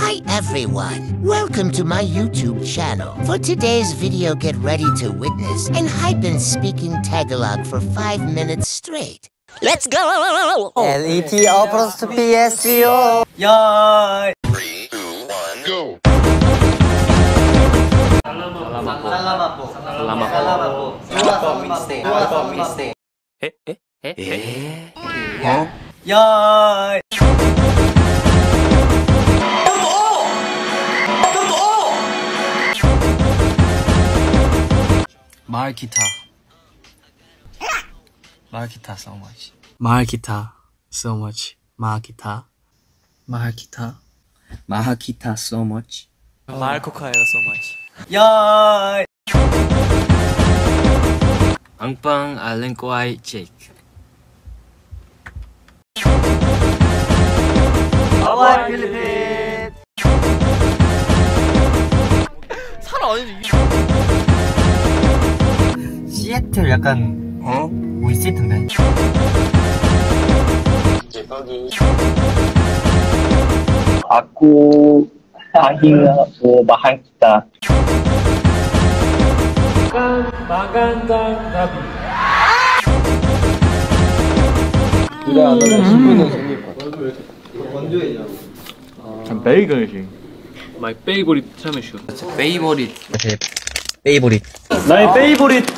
Hi everyone, welcome to my YouTube channel. For today's video, get ready to witness an hype and speaking Tagalog for 5 minutes straight. Let's go! L-E-T-O plus to P-S-G-O Yay! 3, go! Eh, eh? Eh? Eh? Yay! 마을 기타. 마을 기타 so much. 마을 기타 so much. 마을 기타. 마을 기타. 마을 기타 so much. 마을 코카예요 so much. 야. 앙빵 알렌꼬아이 제이크 하와이 필리핀. 시애틀 약간 어? 뭐 있을 텐데. Aku hanya mau bahan kita. 마이 페이보릿 트라메슈 페이보릿 페이보릿. 나의 페이보릿.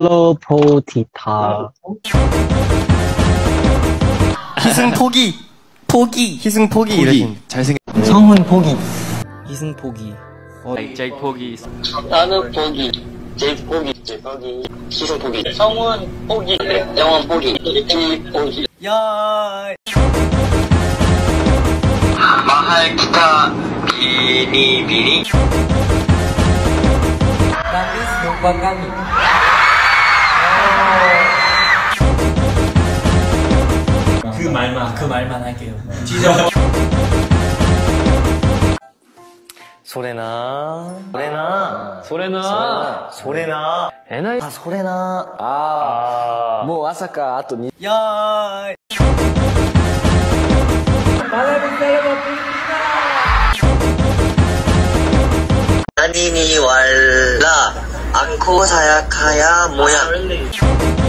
로포티타. 희승 포기. 포기. 희승 포기. 이러신. 잘생겼 성훈 포기. 희승 포기 제이크 포기 나는 포기, 제이크 포기, 제이크 포기, 희승 포기, 성훈 포기, 영원 포기, 지 포기. 야. 마할 기타 비니 비니. 그말 만그 말만 할게요 소레나. 소레나. 소레나 소레나. 에나이 아 소레나. 아. 뭐 아사카 아또 니. 야. Naniniwala ako sa'yo, kaya mo 'yan.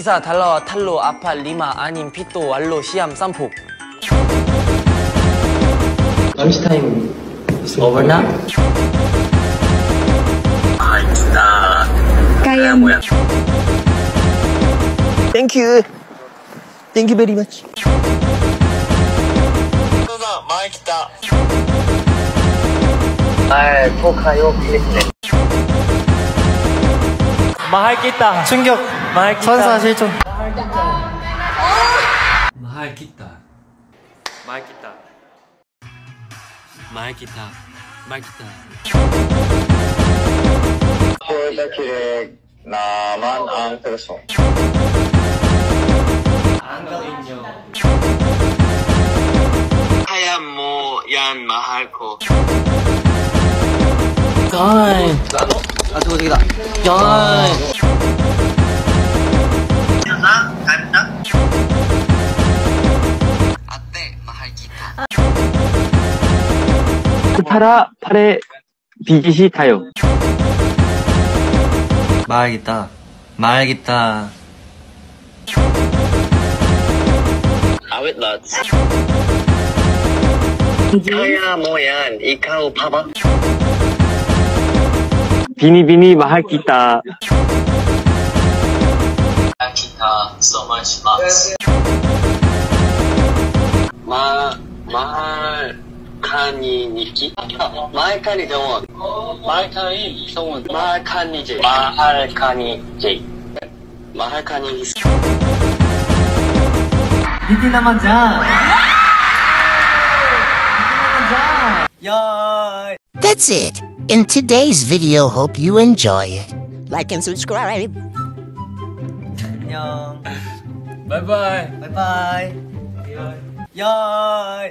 Isa dalawa tatlo apat lima anim pito walo siyam sampu 오버나. Mahal kita, kaya mo 'yan. Thank you. Thank you very much. 누나, 기타. 말 포카요 기타 충격. 천사 실종. 마할 기타 마할 기타 마할 기타 마할 기타 홀다키레 나만 안 들었어. 안경인형 하얀 모얀 마할코. 아 저거 저기다. 야. 나 파라 팔에 빛이 타요. 말겠다. 말겠다. 아윗 러츠. 하얀 모양 이카우 봐봐. 비니비니 마할 기타. 기타 so much lots. 마 마할 카니 니키 마할 카니 정원 마할 카니 성원 마할 카니 제 마할 카니 제 마할 카니 니티 나만자. 야이 That's it. In today's video, hope you enjoy it. Like and subscribe. 안녕 바이바이 바이바이 야이